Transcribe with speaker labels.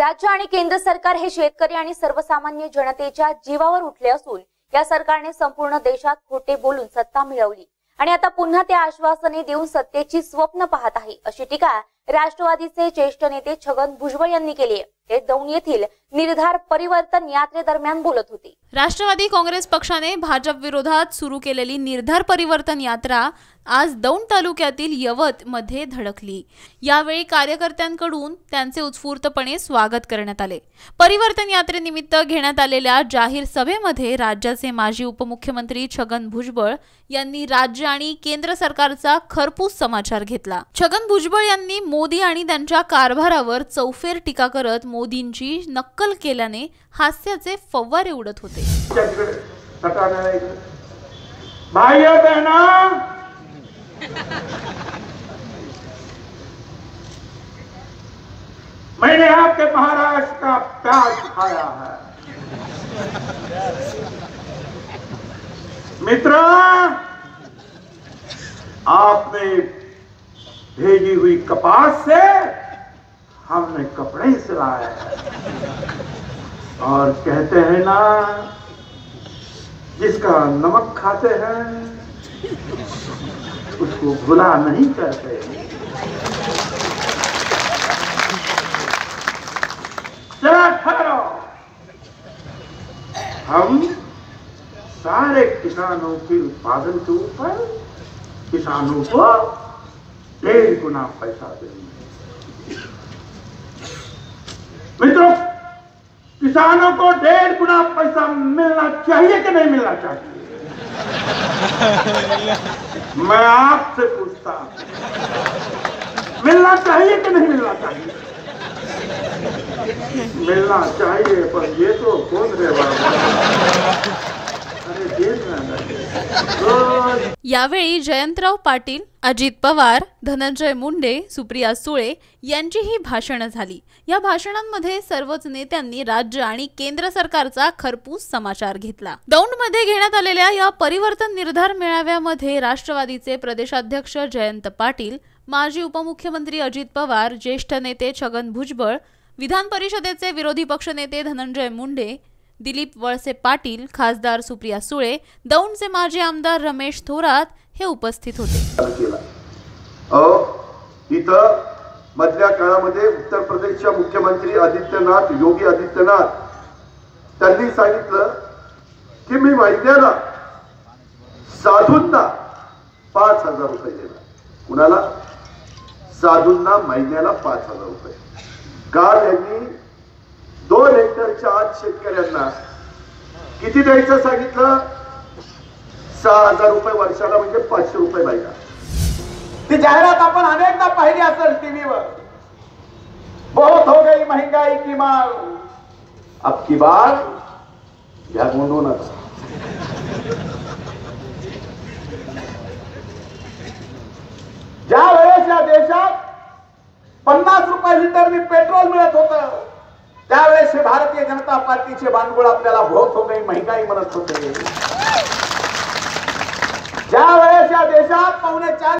Speaker 1: राज्य आणि केंद्र सरकार हे शेतकरी आणि सर्वसामान्य जनतेच्या जीवावर उठले असून या सरकारने संपूर्ण देशात खोटे बोलून सत्ता मिळवली. आणि आता पुन्हा ते आश्वासने देऊन सत्तेची स्वप्न पाहत आहे अशी टीका राष्ट्रवादीचे ज्येष्ठ नेते छगन भुजबळ यांनी केली आहे. ते दौंड येथील निर्धार परिवर्तन यात्रेदरम्यान बोलत होते.
Speaker 2: राष्ट्रवादी काँग्रेस पक्षाने भाजप विरोधात सुरू केलेली निर्धार परिवर्तन यात्रा आज दौंड तालुक्यातील यवत मध्ये धडकली. यावेळी कार्यकर्त्यांकडून त्यांचे उत्स्फूर्तपणे स्वागत करण्यात आले. परिवर्तन यात्रेनिमित्त घेण्यात आलेल्या जाहीर सभेमध्ये राज्याचे माजी उपमुख्यमंत्री छगन भुजबळ यांनी राज्य आणि केंद्र सरकारचा खरपूस समाचार घेतला. छगन भुजबळ यांनी मोदी आणि त्यांच्या कारभारावर चौफेर टीका करत मोदींची नक्कल केल्याने हास्याचे फव्वारे उडत होते.
Speaker 3: मैंने आपके महाराष्ट्र का प्याज खाया है। मित्र, आपने भेजी हुई कपास से हमने कपड़े सिलाए और कहते हैं, ना, जिसका नमक खाते हैं, उसको भुला नहीं करते ठहरो। हम सारे किसानों के उत्पादन के ऊपर किसानों को डेढ़ गुना पैसा देंगे। मित्रों किसानों को डेढ़ गुना पैसा मिलना चाहिए कि नहीं मिलना चाहिए? मैं आपसे पूछता हूँ मिलना चाहिए कि नहीं मिलना चाहिए? मिलना चाहिए पर ये तो कौन रे बाबा अरे देश में
Speaker 2: यावेळी जयंतराव पाटील अजित पवार धनंजय मुंडे सुप्रिया सुळे यांचीही भाषणं झाली. या भाषणांमध्ये सर्वच नेत्यांनी राज्य आणि केंद्र सरकारचा खरपूस समाचार घेतला. दौंडमध्ये घेण्यात आलेल्या या परिवर्तन निर्धार मेळाव्यामध्ये राष्ट्रवादीचे प्रदेशाध्यक्ष जयंत पाटील माजी उपमुख्यमंत्री अजित पवार ज्येष्ठ नेते छगन भुजबळ विधान परिषदेचे विरोधी पक्षनेते धनंजय मुंडे दिलीप वळसे पाटील खासदार सुप्रिया सुळे दौंडचे माजी आमदार रमेश थोरात हे उपस्थित होते.
Speaker 4: अहो इथं मधल्या काळामध्ये उत्तर प्रदेशच्या मुख्यमंत्री आदित्यनाथ योगी आदित्यनाथ त्यांनी सांगितलं की मी महिन्याला साधूंना पाच हजार रुपये देणार. कुणाला? साधूंना महिन्याला पाच हजार रुपये. काल यांनी हेक्टरच्या आत शेतकऱ्यांना किती द्यायचं सांगितलं? सहा हजार रुपये वर्षाला म्हणजे पाचशे रुपये महिना
Speaker 3: ती जाहिरात आपण अनेकदा पाहिली असेल टीव्हीवर. बहुत हो गई महंगाई की माल.
Speaker 4: अब की बार या नका
Speaker 3: ज्या वेळेस या देशात पन्नास रुपये लिटरनी पेट्रोल मिळत होतं त्यावेळेस हे भारतीय जनता पार्टीचे बांधगुळ आपल्याला भोवत हो गई महंगाई म्हणत होते. ज्या वेळेस या देशात पावणे चार